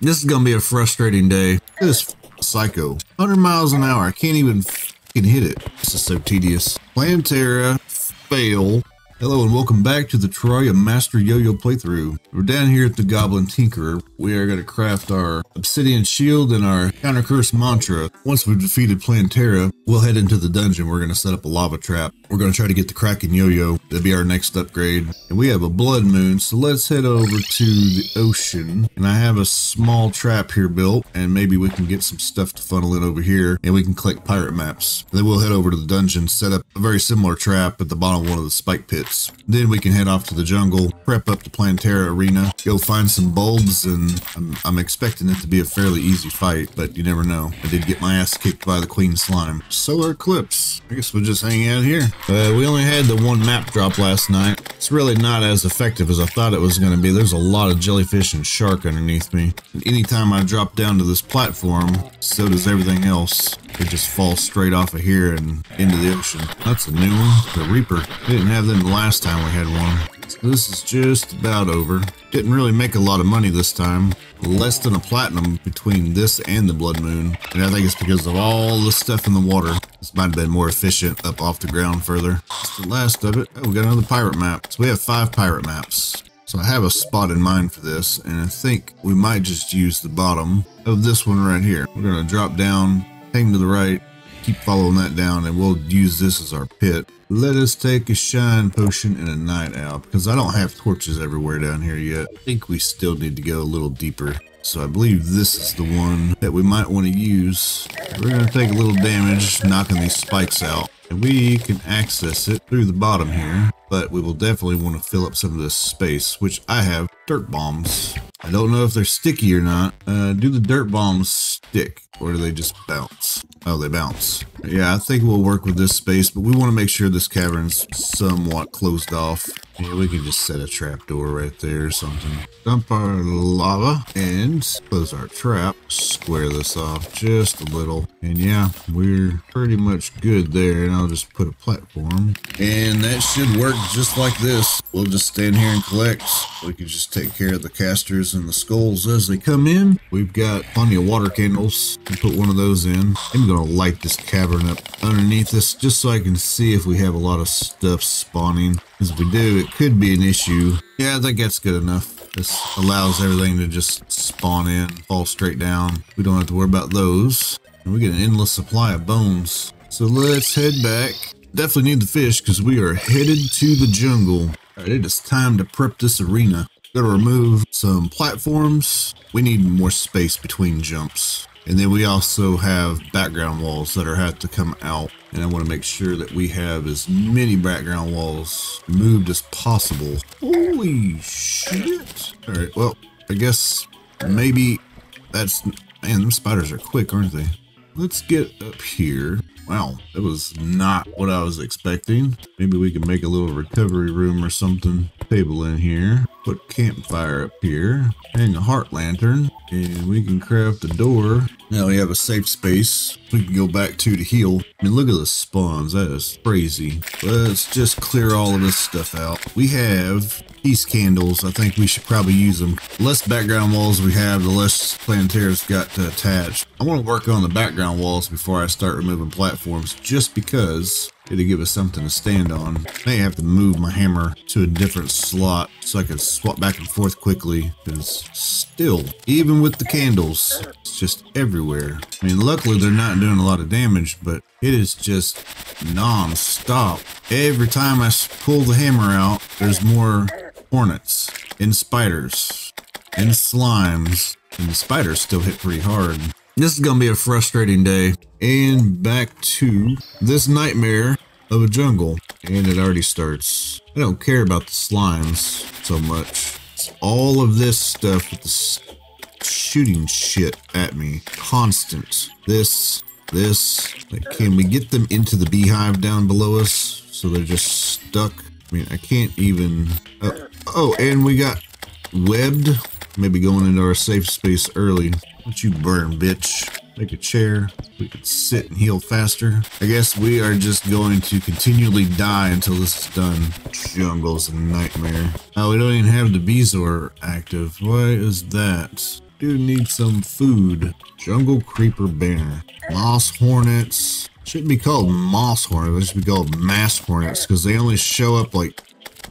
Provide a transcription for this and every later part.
This is gonna be a frustrating day. This psycho, 100 miles an hour. I can't even hit it. This is so tedious. Plantera, fail. Hello and welcome back to the Terraria Master Yo-Yo playthrough. We're down here at the Goblin Tinkerer. We are going to craft our Obsidian Shield and our Counter Curse Mantra. Once we've defeated Plantera, we'll head into the dungeon. We're going to set up a lava trap. We're going to try to get the Kraken Yo-Yo. That'll be our next upgrade. And we have a Blood Moon, so let's head over to the ocean. And I have a small trap here built, and maybe we can get some stuff to funnel in over here, and we can collect pirate maps. And then we'll head over to the dungeon, set up a very similar trap at the bottom of one of the spike pits. Then we can head off to the jungle, prep up the Plantera arena, go find some bulbs, and I'm, I'm expecting it to be a fairly easy fight, but you never know. I did get my ass kicked by the Queen Slime. Solar Eclipse. I guess we'll just hang out here. Uh, we only had the one map drop last night. It's really not as effective as I thought it was going to be. There's a lot of jellyfish and shark underneath me. And anytime I drop down to this platform, so does everything else. It just falls straight off of here and into the ocean. That's a new one. The Reaper. We didn't have them the last time we had one. So this is just about over. Didn't really make a lot of money this time. Less than a platinum between this and the Blood Moon. And I think it's because of all the stuff in the water. This might have been more efficient up off the ground further. That's the last of it. Oh, we got another pirate map. So we have five pirate maps. So I have a spot in mind for this, and I think we might just use the bottom of this one right here. We're to drop down, hang to the right, keep following that down, and we'll use this as our pit. Let us take a shine potion and a night owl, because I don't have torches everywhere down here yet. I think we still need to go a little deeper. So I believe this is the one that we might want to use. We're going to take a little damage knocking these spikes out. And we can access it through the bottom here, but we will definitely want to fill up some of this space, which I have dirt bombs. I don't know if they're sticky or not. Uh, do the dirt bombs stick or do they just bounce? Oh, they bounce. Yeah, I think we'll work with this space, but we want to make sure this cavern's somewhat closed off. Yeah, we can just set a trap door right there or something. Dump our lava and close our trap. Square this off just a little. And yeah, we're pretty much good there. And I'll just put a platform. And that should work just like this. We'll just stand here and collect. We can just take care of the casters and the skulls as they come in. We've got plenty of water candles. We'll put one of those in. I'm going to light this cavern up underneath this just so I can see if we have a lot of stuff spawning. As we do, it could be an issue. Yeah, I think that's good enough. This allows everything to just spawn in, fall straight down. We don't have to worry about those. And we get an endless supply of bones. So let's head back. Definitely need the fish because we are headed to the jungle. All right, it is time to prep this arena. Gotta remove some platforms. We need more space between jumps. And then we also have background walls that are have to come out. And I want to make sure that we have as many background walls moved as possible. Holy shit. All right, well, I guess maybe that's... Man, them spiders are quick, aren't they? Let's get up here. Wow, that was not what I was expecting. Maybe we can make a little recovery room or something. Table in here. Put campfire up here. Hang a heart lantern. And we can craft a door. Now we have a safe space we can go back to to heal. I mean, look at the spawns. That is crazy. Let's just clear all of this stuff out. We have these candles. I think we should probably use them. The less background walls we have, the less Plantera's got to attach. I want to work on the background walls before I start removing platforms just because it'll give us something to stand on. I may have to move my hammer to a different slot so I can swap back and forth quickly because still, even with the candles, it's just everywhere. I mean, luckily they're not doing a lot of damage, but it is just non-stop. Every time I pull the hammer out, there's more hornets and spiders and slimes. And the spiders still hit pretty hard. This is going to be a frustrating day. And back to this nightmare of a jungle. And it already starts. I don't care about the slimes so much. It's all of this stuff with the shooting shit at me. Constant. This, this. Like, can we get them into the beehive down below us so they're just stuck? I mean, I can't even... Oh, oh and we got webbed. Maybe going into our safe space early. Don't you burn, bitch. Make a chair. We could sit and heal faster. I guess we are just going to continually die until this is done. Jungle's a nightmare. Oh, we don't even have the Bezoar active. Why is that? do need some food. Jungle Creeper Banner. Moss Hornets. Shouldn't be called Moss Hornets. It should be called Mass Hornets because they only show up like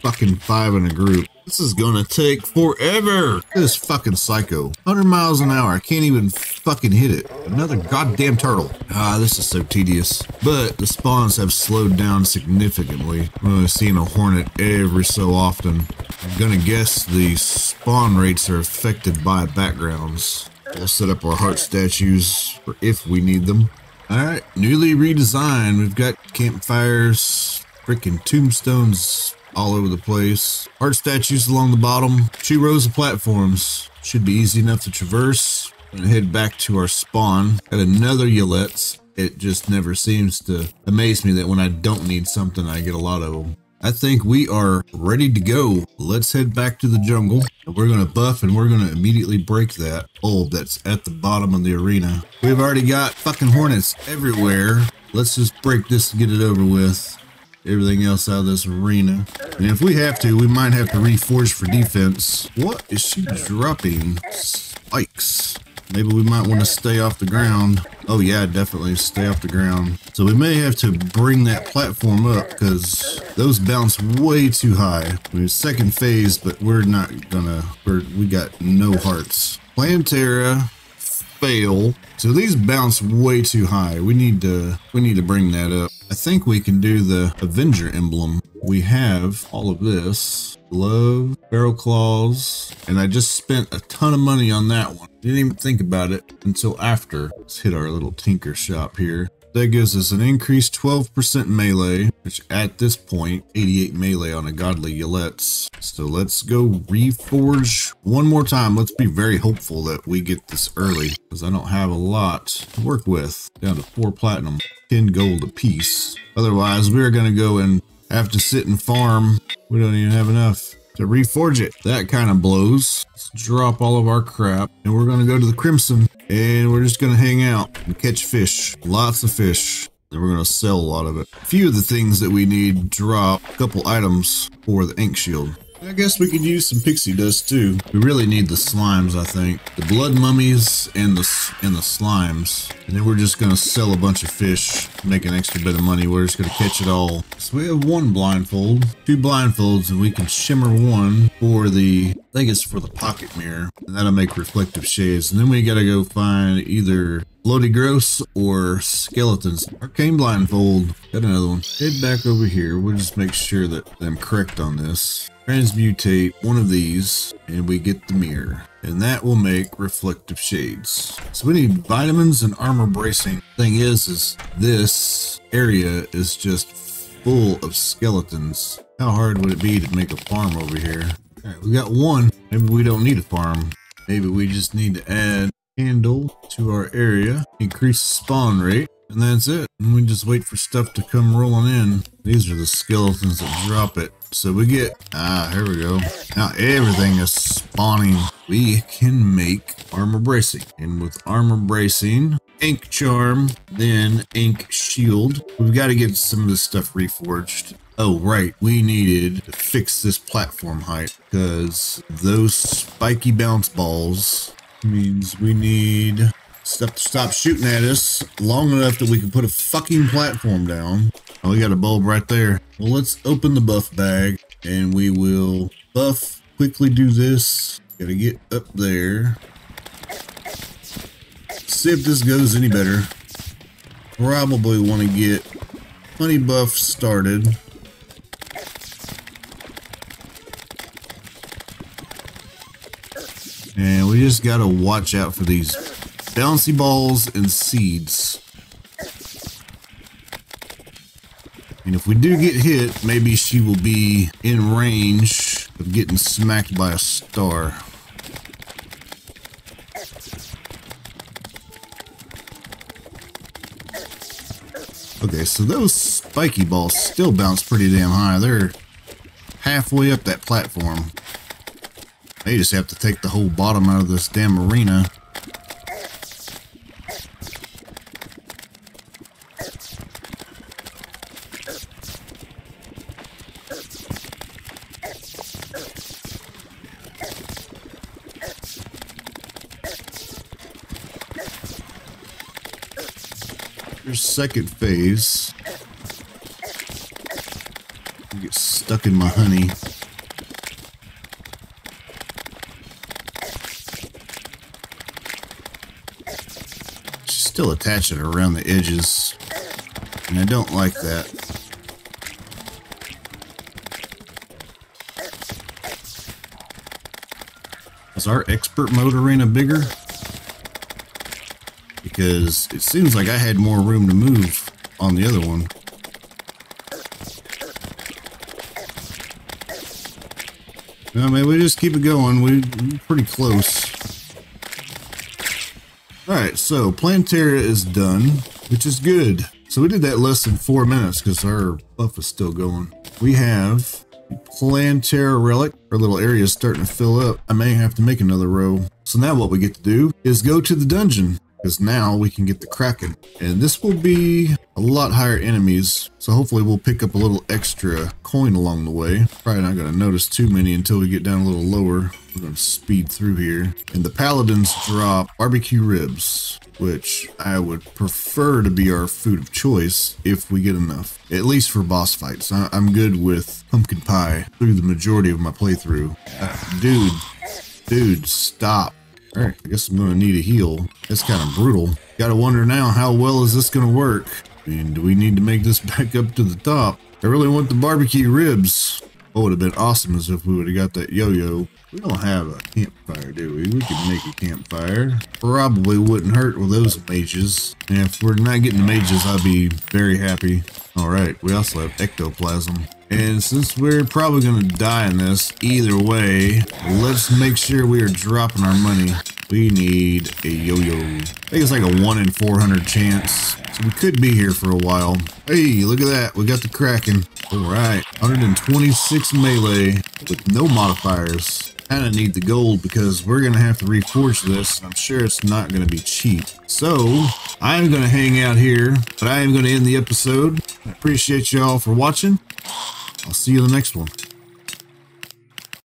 fucking five in a group. This is gonna take forever. This fucking psycho. 100 miles an hour. I can't even fucking hit it. Another goddamn turtle. Ah, this is so tedious. But the spawns have slowed down significantly. I'm only seeing a hornet every so often. I'm gonna guess the spawn rates are affected by backgrounds. We'll set up our heart statues for if we need them. Alright, newly redesigned. We've got campfires, freaking tombstones all over the place. Art statues along the bottom. Two rows of platforms. Should be easy enough to traverse. And head back to our spawn. Got another Yelets. It just never seems to amaze me that when I don't need something, I get a lot of them. I think we are ready to go. Let's head back to the jungle. We're going to buff and we're going to immediately break that bulb that's at the bottom of the arena. We've already got fucking hornets everywhere. Let's just break this and get it over with everything else out of this arena. And if we have to, we might have to reforge for defense. What is she dropping? Spikes. Maybe we might want to stay off the ground. Oh yeah, definitely stay off the ground. So we may have to bring that platform up because those bounce way too high. Mean, second phase, but we're not gonna, we're, we got no hearts. Plantera, fail. So these bounce way too high. We need to, we need to bring that up. I think we can do the Avenger emblem. We have all of this. Love, Feral Claws, and I just spent a ton of money on that one. Didn't even think about it until after. Let's hit our little tinker shop here. That gives us an increased 12% melee, which at this point, 88 melee on a godly Yelets. So let's go reforge one more time. Let's be very hopeful that we get this early because I don't have a lot to work with. Down to four platinum, 10 gold apiece. Otherwise, we're going to go and have to sit and farm. We don't even have enough to reforge it. That kind of blows. Let's drop all of our crap and we're going to go to the Crimson and we're just going to hang out and catch fish. Lots of fish. And we're going to sell a lot of it. A few of the things that we need drop. A couple items for the Ankh Shield. I guess we could use some pixie dust too. We really need the slimes, I think. The blood mummies and the and the slimes. And then we're just gonna sell a bunch of fish, make an extra bit of money. We're just gonna catch it all. So we have one blindfold, two blindfolds, and we can shimmer one for the, I think it's for the pocket mirror. And that'll make reflective shades. And then we gotta go find either Floaty Gross or Skeletons. Arcane Blindfold. Got another one. Head back over here. We'll just make sure that I'm correct on this transmutate one of these and we get the mirror and that will make reflective shades so we need vitamins and armor bracing thing is is this area is just full of skeletons how hard would it be to make a farm over here all right we got one maybe we don't need a farm maybe we just need to add candle to our area increase spawn rate and that's it. And we just wait for stuff to come rolling in. These are the skeletons that drop it. So we get, ah, here we go. Now everything is spawning. We can make armor bracing. And with armor bracing, Ankh Charm, then Ankh Shield. We've got to get some of this stuff reforged. Oh, right. We needed to fix this platform height because those spiky bounce balls means we need stuff to stop shooting at us long enough that we can put a fucking platform down. Oh, we got a bulb right there. Well, let's open the buff bag and we will buff, quickly do this. Gotta get up there. See if this goes any better. Probably want to get plenty buff started. And we just gotta watch out for these bouncy balls and seeds. And if we do get hit, maybe she will be in range of getting smacked by a star. Okay, so those spiky balls still bounce pretty damn high. They're halfway up that platform. They just have to take the whole bottom out of this damn arena. Your second phase. You get stuck in my honey. Still attaching it around the edges. And I don't like that. Is our expert mode arena bigger? Because it seems like I had more room to move on the other one. No, man, we just keep it going. We, we're pretty close. Alright, so Plantera is done, which is good. So we did that less than four minutes because our buff is still going. We have Plantera Relic. Our little area is starting to fill up. I may have to make another row. So now what we get to do is go to the dungeon because now we can get the Kraken. And this will be a lot higher enemies, so hopefully we'll pick up a little extra coin along the way. Probably not going to notice too many until we get down a little lower. We're to speed through here. And the Paladins drop barbecue ribs, which I would prefer to be our food of choice if we get enough, at least for boss fights. I'm good with pumpkin pie through the majority of my playthrough. Uh, dude, dude, stop. All right, I guess I'm gonna need a heal. That's kind of brutal. Gotta wonder now, how well is this gonna work? I mean, do we need to make this back up to the top? I really want the barbecue ribs. What would have been awesome is if we would have got that yo-yo. We don't have a campfire, do we? We could make a campfire. Probably wouldn't hurt with those mages. And if we're not getting the mages, I'd be very happy. All right, we also have ectoplasm. And since we're probably going to die in this either way, let's make sure we are dropping our money. We need a yo-yo. I think it's like a 1 in 400 chance. So we could be here for a while. Hey, look at that. We got the Kraken. All right. 126 melee with no modifiers. Kind of need the gold because we're going to have to reforge this. I'm sure it's not going to be cheap. So I'm going to hang out here, but I am going to end the episode. I appreciate y'all for watching. I'll see you in the next one.